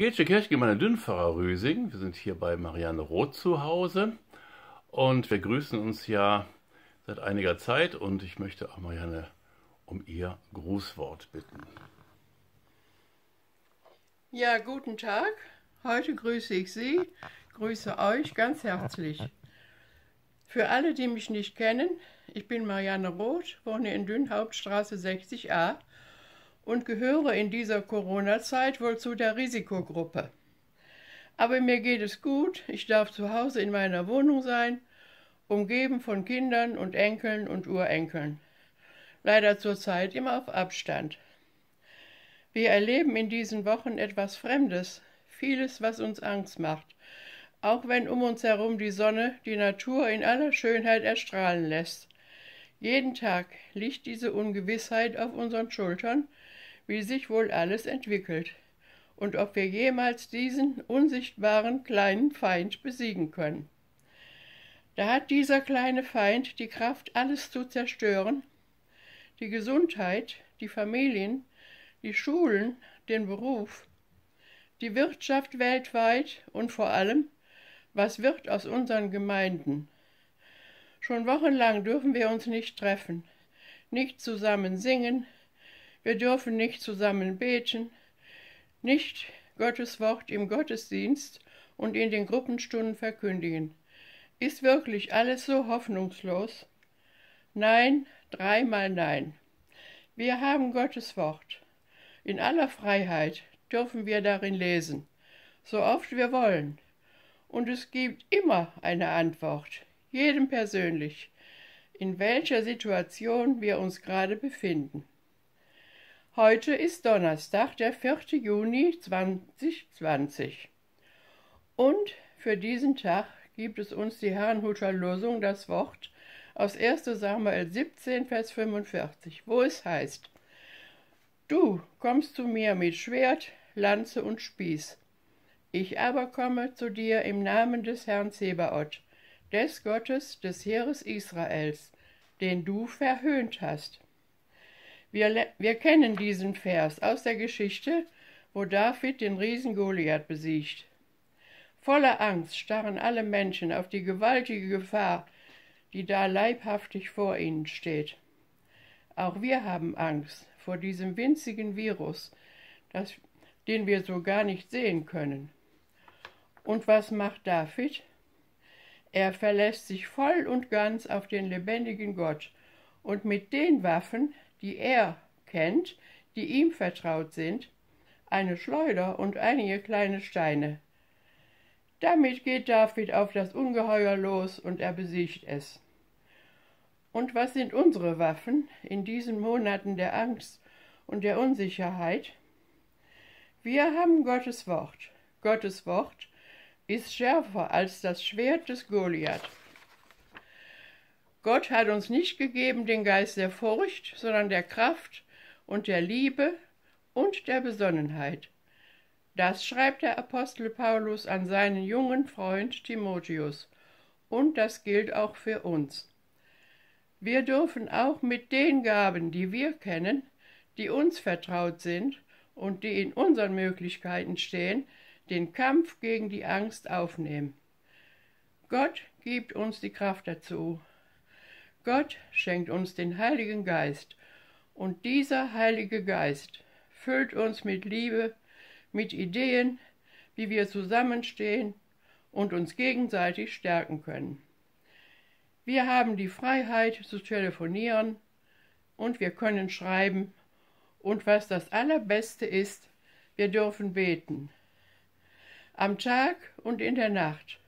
Evangelische Kirchgemeinde Dünnpfarrer Rüsing. Wir sind hier bei Marianne Roth zu Hause und wir grüßen uns ja seit einiger Zeit und ich möchte auch Marianne um ihr Grußwort bitten. Ja, guten Tag. Heute grüße ich Sie, grüße euch ganz herzlich. Für alle, die mich nicht kennen, ich bin Marianne Roth, wohne in Dünnhauptstraße 60a und gehöre in dieser Corona-Zeit wohl zu der Risikogruppe. Aber mir geht es gut, ich darf zu Hause in meiner Wohnung sein, umgeben von Kindern und Enkeln und Urenkeln. Leider zurzeit immer auf Abstand. Wir erleben in diesen Wochen etwas Fremdes, vieles, was uns Angst macht, auch wenn um uns herum die Sonne die Natur in aller Schönheit erstrahlen lässt. Jeden Tag liegt diese Ungewissheit auf unseren Schultern, wie sich wohl alles entwickelt und ob wir jemals diesen unsichtbaren kleinen Feind besiegen können. Da hat dieser kleine Feind die Kraft, alles zu zerstören, die Gesundheit, die Familien, die Schulen, den Beruf, die Wirtschaft weltweit und vor allem, was wird aus unseren Gemeinden? Schon wochenlang dürfen wir uns nicht treffen, nicht zusammen singen, wir dürfen nicht zusammen beten, nicht Gottes Wort im Gottesdienst und in den Gruppenstunden verkündigen. Ist wirklich alles so hoffnungslos? Nein, dreimal nein. Wir haben Gottes Wort. In aller Freiheit dürfen wir darin lesen, so oft wir wollen. Und es gibt immer eine Antwort, jedem persönlich, in welcher Situation wir uns gerade befinden. Heute ist Donnerstag, der 4. Juni 2020. Und für diesen Tag gibt es uns die Herrnhuter Losung das Wort aus 1 Samuel 17, Vers 45, wo es heißt, Du kommst zu mir mit Schwert, Lanze und Spieß. Ich aber komme zu dir im Namen des Herrn Zebaoth, des Gottes des Heeres Israels, den du verhöhnt hast. Wir, wir kennen diesen Vers aus der Geschichte, wo David den Riesen Goliath besiegt. Voller Angst starren alle Menschen auf die gewaltige Gefahr, die da leibhaftig vor ihnen steht. Auch wir haben Angst vor diesem winzigen Virus, das, den wir so gar nicht sehen können. Und was macht David? Er verlässt sich voll und ganz auf den lebendigen Gott und mit den Waffen, die er kennt, die ihm vertraut sind, eine Schleuder und einige kleine Steine. Damit geht David auf das Ungeheuer los und er besiegt es. Und was sind unsere Waffen in diesen Monaten der Angst und der Unsicherheit? Wir haben Gottes Wort. Gottes Wort ist schärfer als das Schwert des Goliath. Gott hat uns nicht gegeben den Geist der Furcht, sondern der Kraft und der Liebe und der Besonnenheit. Das schreibt der Apostel Paulus an seinen jungen Freund Timotheus, und das gilt auch für uns. Wir dürfen auch mit den Gaben, die wir kennen, die uns vertraut sind und die in unseren Möglichkeiten stehen, den Kampf gegen die Angst aufnehmen. Gott gibt uns die Kraft dazu, Gott schenkt uns den Heiligen Geist, und dieser Heilige Geist füllt uns mit Liebe, mit Ideen, wie wir zusammenstehen und uns gegenseitig stärken können. Wir haben die Freiheit zu telefonieren und wir können schreiben und was das Allerbeste ist, wir dürfen beten. Am Tag und in der Nacht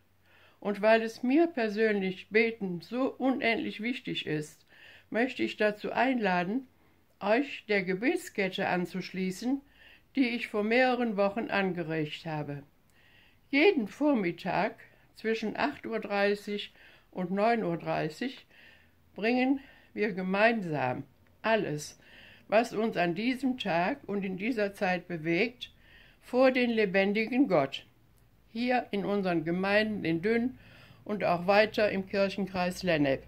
und weil es mir persönlich Beten so unendlich wichtig ist, möchte ich dazu einladen, euch der Gebetskette anzuschließen, die ich vor mehreren Wochen angeregt habe. Jeden Vormittag zwischen 8.30 Uhr und 9.30 Uhr bringen wir gemeinsam alles, was uns an diesem Tag und in dieser Zeit bewegt, vor den lebendigen Gott hier in unseren Gemeinden in Dünn und auch weiter im Kirchenkreis Lennep.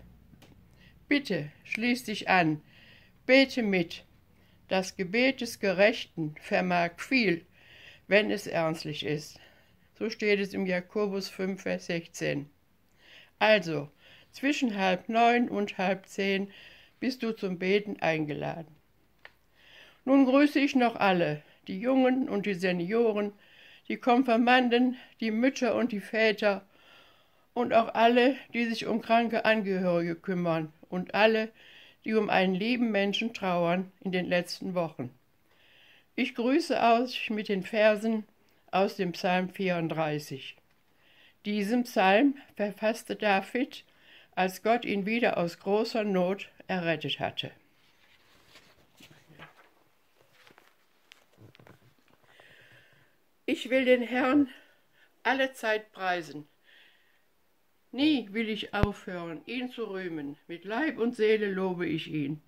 Bitte schließ dich an, bete mit. Das Gebet des Gerechten vermag viel, wenn es ernstlich ist. So steht es im Jakobus 5, Vers 16. Also, zwischen halb neun und halb zehn bist du zum Beten eingeladen. Nun grüße ich noch alle, die Jungen und die Senioren, die Konfirmanden, die Mütter und die Väter und auch alle, die sich um kranke Angehörige kümmern und alle, die um einen lieben Menschen trauern in den letzten Wochen. Ich grüße euch mit den Versen aus dem Psalm 34. Diesen Psalm verfasste David, als Gott ihn wieder aus großer Not errettet hatte. Ich will den Herrn alle Zeit preisen. Nie will ich aufhören, ihn zu rühmen. Mit Leib und Seele lobe ich ihn.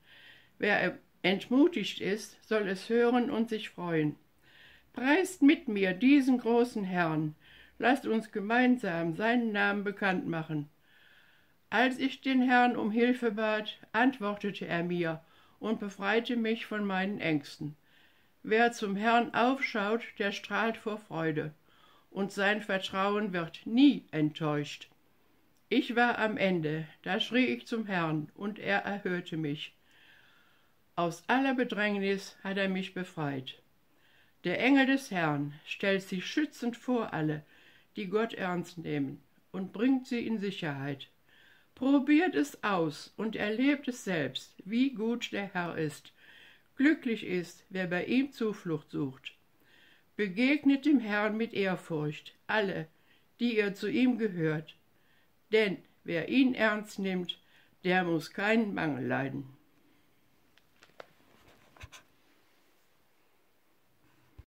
Wer entmutigt ist, soll es hören und sich freuen. Preist mit mir diesen großen Herrn. Lasst uns gemeinsam seinen Namen bekannt machen. Als ich den Herrn um Hilfe bat, antwortete er mir und befreite mich von meinen Ängsten. Wer zum Herrn aufschaut, der strahlt vor Freude, und sein Vertrauen wird nie enttäuscht. Ich war am Ende, da schrie ich zum Herrn, und er erhörte mich. Aus aller Bedrängnis hat er mich befreit. Der Engel des Herrn stellt sich schützend vor alle, die Gott ernst nehmen, und bringt sie in Sicherheit. Probiert es aus und erlebt es selbst, wie gut der Herr ist. Glücklich ist, wer bei ihm Zuflucht sucht. Begegnet dem Herrn mit Ehrfurcht, alle, die ihr zu ihm gehört. Denn wer ihn ernst nimmt, der muss keinen Mangel leiden.